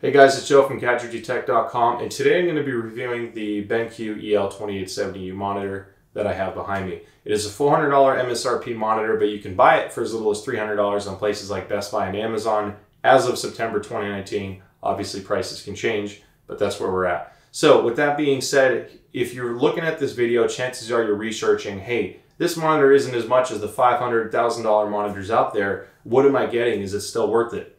Hey guys, it's Joe from GadgetryTech.com and today I'm going to be reviewing the BenQ EL2870U monitor that I have behind me. It is a $400 MSRP monitor, but you can buy it for as little as $300 on places like Best Buy and Amazon as of September 2019. Obviously prices can change, but that's where we're at. So with that being said, if you're looking at this video, chances are you're researching, hey, this monitor isn't as much as the $500,000 monitors out there. What am I getting? Is it still worth it?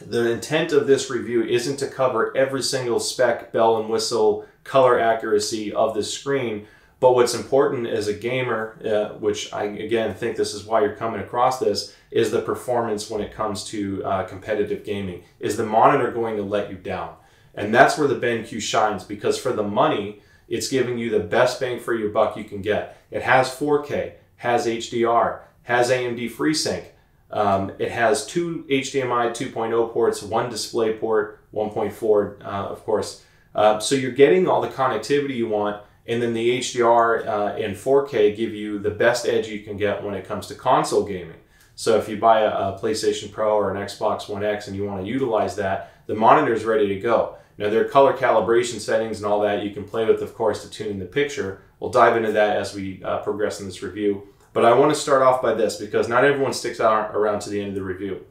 The intent of this review isn't to cover every single spec, bell and whistle, color accuracy of the screen, but what's important as a gamer, uh, which I again think this is why you're coming across this, is the performance when it comes to uh, competitive gaming. Is the monitor going to let you down? And that's where the BenQ shines because for the money, it's giving you the best bang for your buck you can get. It has 4K, has HDR, has AMD FreeSync. Um, it has two HDMI 2.0 ports, one display port, 1.4, uh, of course. Uh, so you're getting all the connectivity you want, and then the HDR uh, and 4K give you the best edge you can get when it comes to console gaming. So if you buy a, a PlayStation Pro or an Xbox One X and you want to utilize that, the monitor is ready to go. Now there are color calibration settings and all that you can play with, of course, to tune in the picture. We'll dive into that as we uh, progress in this review. But I want to start off by this because not everyone sticks out around to the end of the review.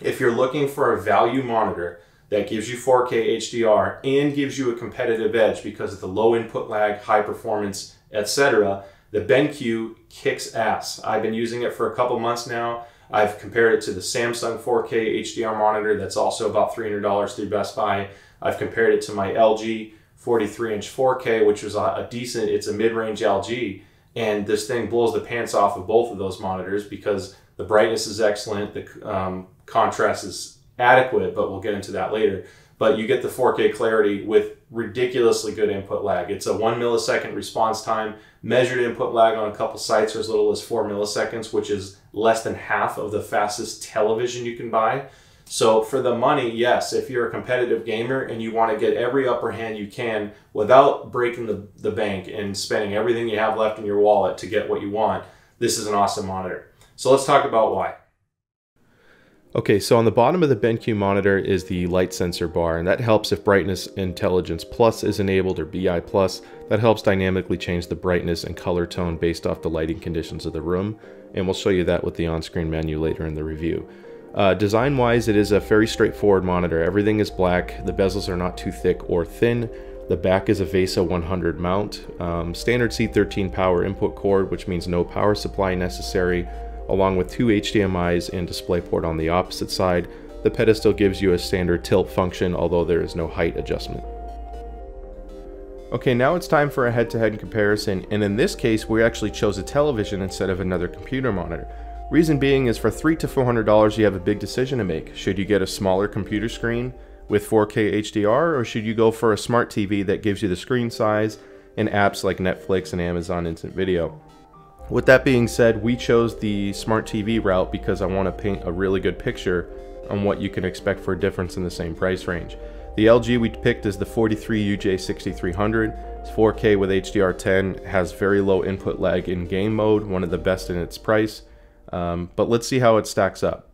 If you're looking for a value monitor that gives you 4K HDR and gives you a competitive edge because of the low input lag, high performance, etc., the BenQ kicks ass. I've been using it for a couple months now. I've compared it to the Samsung 4K HDR monitor that's also about $300 through Best Buy. I've compared it to my LG 43 inch 4K, which was a, decent, it's a mid range LG and this thing blows the pants off of both of those monitors because the brightness is excellent, the um, contrast is adequate, but we'll get into that later. But you get the 4K clarity with ridiculously good input lag. It's a one millisecond response time. Measured input lag on a couple sites are as little as four milliseconds, which is less than half of the fastest television you can buy. So for the money, yes, if you're a competitive gamer and you want to get every upper hand you can without breaking the, the bank and spending everything you have left in your wallet to get what you want, this is an awesome monitor. So let's talk about why. Okay, so on the bottom of the BenQ monitor is the light sensor bar, and that helps if Brightness Intelligence Plus is enabled or BI Plus. That helps dynamically change the brightness and color tone based off the lighting conditions of the room, and we'll show you that with the on-screen menu later in the review. Uh, design wise, it is a very straightforward monitor. Everything is black, the bezels are not too thick or thin. The back is a VESA 100 mount, um, standard C13 power input cord, which means no power supply necessary, along with two HDMIs and DisplayPort on the opposite side. The pedestal gives you a standard tilt function, although there is no height adjustment. Okay, now it's time for a head-to-head -head comparison, and in this case, we actually chose a television instead of another computer monitor. Reason being is for three to four hundred dollars you have a big decision to make. Should you get a smaller computer screen with 4K HDR or should you go for a smart TV that gives you the screen size and apps like Netflix and Amazon Instant Video? With that being said, we chose the smart TV route because I want to paint a really good picture on what you can expect for a difference in the same price range. The LG we picked is the 43UJ6300. It's 4K with HDR10, has very low input lag in game mode, one of the best in its price. Um, but let's see how it stacks up.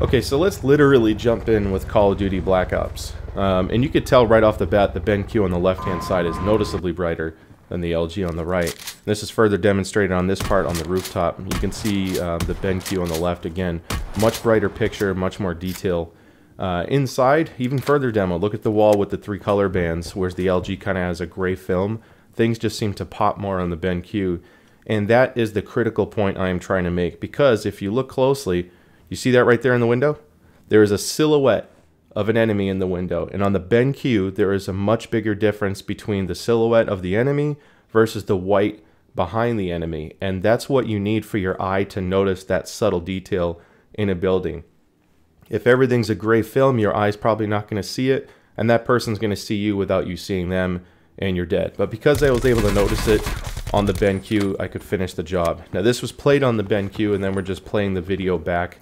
Okay, so let's literally jump in with Call of Duty Black Ops. Um, and you could tell right off the bat the BenQ on the left-hand side is noticeably brighter than the LG on the right. This is further demonstrated on this part on the rooftop. You can see um, the BenQ on the left again. Much brighter picture, much more detail. Uh, inside, even further demo. Look at the wall with the three color bands, whereas the LG kind of has a gray film. Things just seem to pop more on the BenQ. And that is the critical point I am trying to make because if you look closely, you see that right there in the window? There is a silhouette of an enemy in the window. And on the BenQ, there is a much bigger difference between the silhouette of the enemy versus the white behind the enemy. And that's what you need for your eye to notice that subtle detail in a building. If everything's a gray film, your eye's probably not going to see it, and that person's going to see you without you seeing them, and you're dead. But because I was able to notice it, on the BenQ, I could finish the job. Now this was played on the BenQ and then we're just playing the video back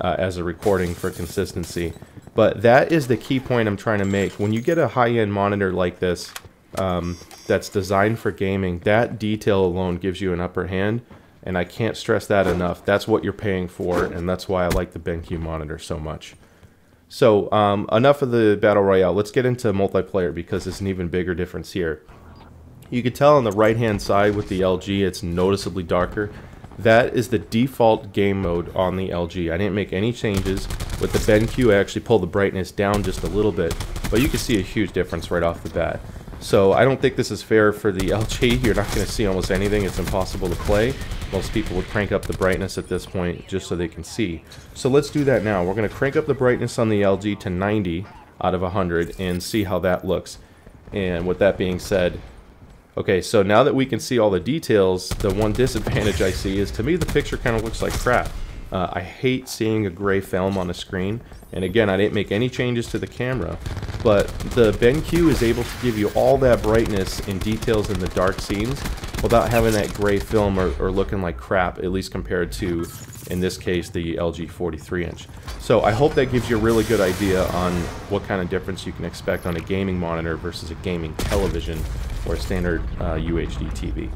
uh, as a recording for consistency. But that is the key point I'm trying to make. When you get a high-end monitor like this um, that's designed for gaming, that detail alone gives you an upper hand. And I can't stress that enough. That's what you're paying for, and that's why I like the BenQ monitor so much. So um, enough of the battle royale. Let's get into multiplayer because there's an even bigger difference here. You can tell on the right hand side with the LG it's noticeably darker. That is the default game mode on the LG. I didn't make any changes. With the BenQ I actually pulled the brightness down just a little bit, but you can see a huge difference right off the bat. So I don't think this is fair for the LG. You're not going to see almost anything. It's impossible to play. Most people would crank up the brightness at this point just so they can see. So let's do that now. We're going to crank up the brightness on the LG to 90 out of 100 and see how that looks. And with that being said, okay, so now that we can see all the details, the one disadvantage I see is to me the picture kind of looks like crap. Uh, I hate seeing a gray film on the screen. And again, I didn't make any changes to the camera, but the BenQ is able to give you all that brightness and details in the dark scenes without having that gray film or, or looking like crap, at least compared to, in this case, the LG 43 inch. So I hope that gives you a really good idea on what kind of difference you can expect on a gaming monitor versus a gaming television or a standard uh, UHD TV.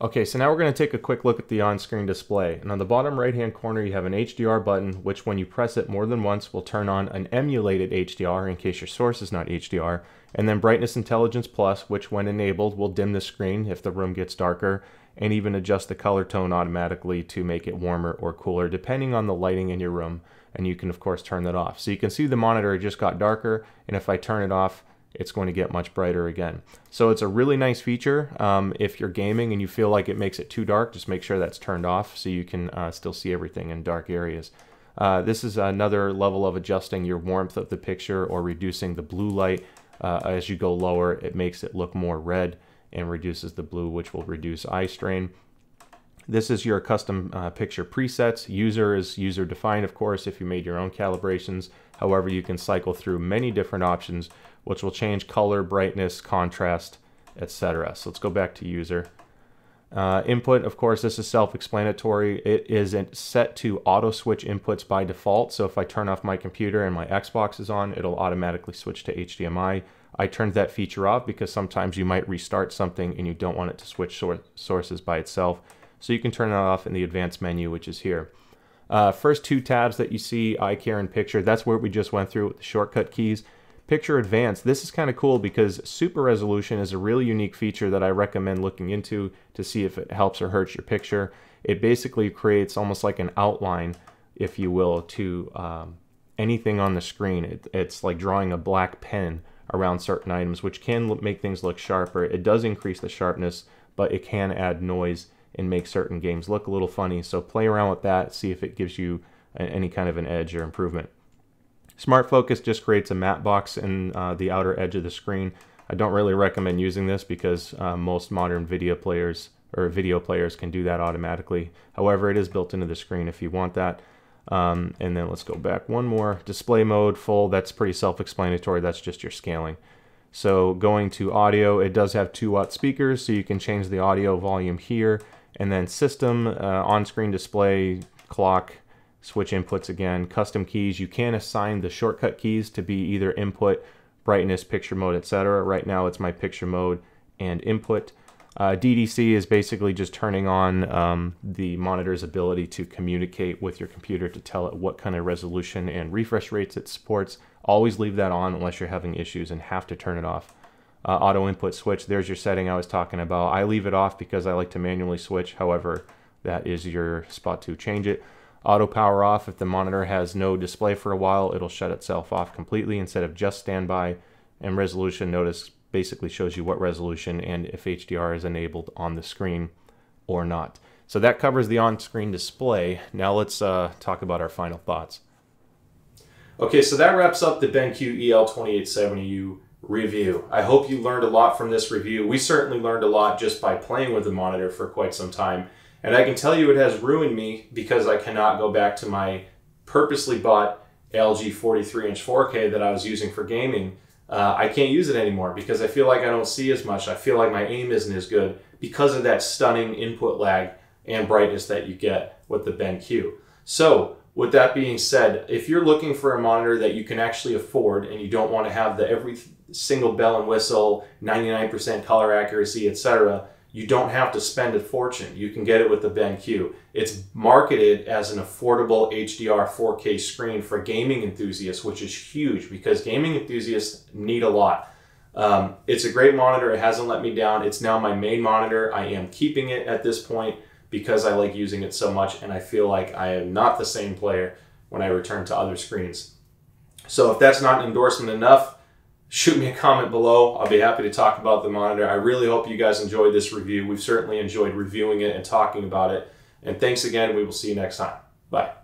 Okay, so now we're going to take a quick look at the on-screen display. And on the bottom right-hand corner, you have an HDR button, which when you press it more than once will turn on an emulated HDR in case your source is not HDR. And then Brightness Intelligence Plus, which when enabled will dim the screen if the room gets darker and even adjust the color tone automatically to make it warmer or cooler depending on the lighting in your room. And you can of course turn that off. So you can see the monitor just got darker and if I turn it off, it's going to get much brighter again. So it's a really nice feature. Um, if you're gaming and you feel like it makes it too dark, just make sure that's turned off so you can uh, still see everything in dark areas. Uh, this is another level of adjusting your warmth of the picture or reducing the blue light. Uh, as you go lower, it makes it look more red and reduces the blue, which will reduce eye strain. This is your custom uh, picture presets. User is user defined, of course, if you made your own calibrations. However, you can cycle through many different options which will change color, brightness, contrast, etc. So let's go back to user. Uh, input, of course, this is self-explanatory. It is set to auto switch inputs by default. So if I turn off my computer and my Xbox is on, it'll automatically switch to HDMI. I turned that feature off because sometimes you might restart something and you don't want it to switch sor sources by itself. So you can turn it off in the advanced menu, which is here. Uh, first two tabs that you see, eye care and picture, that's where we just went through with the shortcut keys. Picture Advanced, this is kind of cool because super resolution is a really unique feature that I recommend looking into to see if it helps or hurts your picture. It basically creates almost like an outline, if you will, to um, anything on the screen. It, it's like drawing a black pen around certain items, which can make things look sharper. It does increase the sharpness, but it can add noise and make certain games look a little funny. So play around with that, see if it gives you any kind of an edge or improvement. Smart Focus just creates a matte box in uh, the outer edge of the screen. I don't really recommend using this because uh, most modern video players or video players can do that automatically. However, it is built into the screen if you want that. Um, and then let's go back one more. Display mode, full, that's pretty self-explanatory. That's just your scaling. So going to audio, it does have 2 watt speakers, so you can change the audio volume here. And then system, uh, on-screen display, clock, switch inputs again, custom keys. You can assign the shortcut keys to be either input, brightness, picture mode, etc. Right now it's my picture mode and input. Uh, DDC is basically just turning on um, the monitor's ability to communicate with your computer to tell it what kind of resolution and refresh rates it supports. Always leave that on unless you're having issues and have to turn it off. Uh, auto input switch, there's your setting I was talking about. I leave it off because I like to manually switch. However, that is your spot to change it. Auto power off, if the monitor has no display for a while, it'll shut itself off completely instead of just standby. And resolution, notice, basically shows you what resolution and if HDR is enabled on the screen or not. So that covers the on-screen display. Now let's uh, talk about our final thoughts. Okay, so that wraps up the BenQ EL2870U review. I hope you learned a lot from this review. We certainly learned a lot just by playing with the monitor for quite some time. And I can tell you it has ruined me because I cannot go back to my purposely bought LG 43 inch 4K that I was using for gaming. Uh, I can't use it anymore because I feel like I don't see as much. I feel like my aim isn't as good because of that stunning input lag and brightness that you get with the BenQ. So, with that being said, if you're looking for a monitor that you can actually afford and you don't want to have the every single bell and whistle, 99% color accuracy, etc., you don't have to spend a fortune. You can get it with the BenQ. It's marketed as an affordable HDR 4K screen for gaming enthusiasts, which is huge because gaming enthusiasts need a lot. Um, it's a great monitor. It hasn't let me down. It's now my main monitor. I am keeping it at this point because I like using it so much and I feel like I am not the same player when I return to other screens. So if that's not endorsement enough, shoot me a comment below. I'll be happy to talk about the monitor. I really hope you guys enjoyed this review. We've certainly enjoyed reviewing it and talking about it. And thanks again. We will see you next time. Bye.